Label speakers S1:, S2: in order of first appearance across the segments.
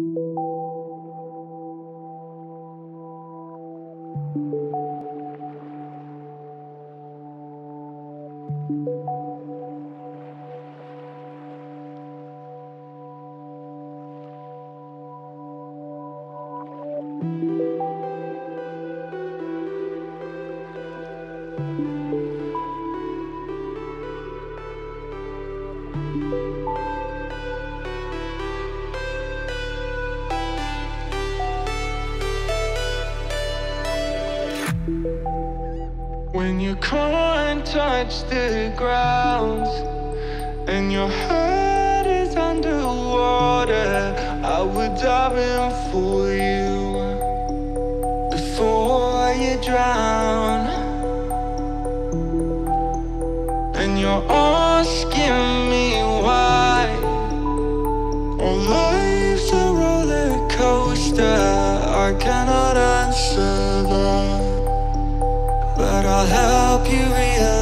S1: When you can't touch the ground and your head is underwater, I would dive in for you before you drown. And you're asking me why. Oh, life's a roller coaster. I cannot answer that I'll help you realize.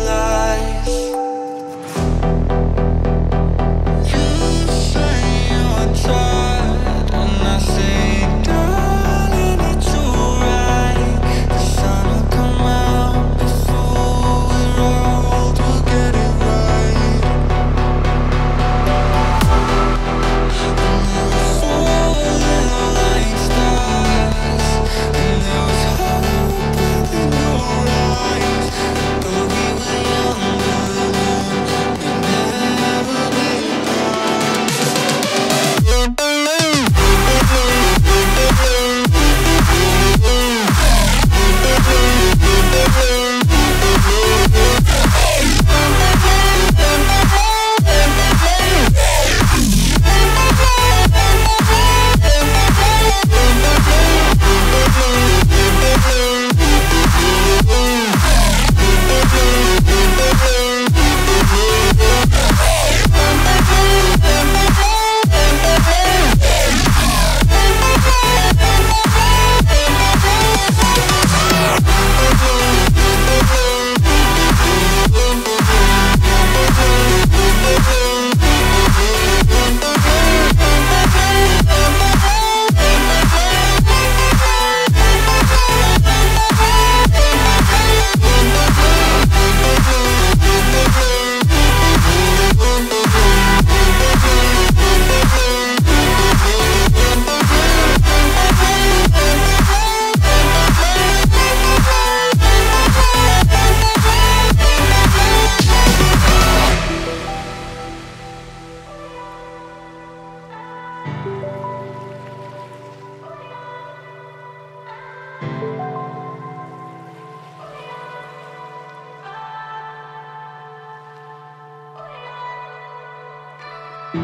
S1: When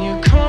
S1: you can't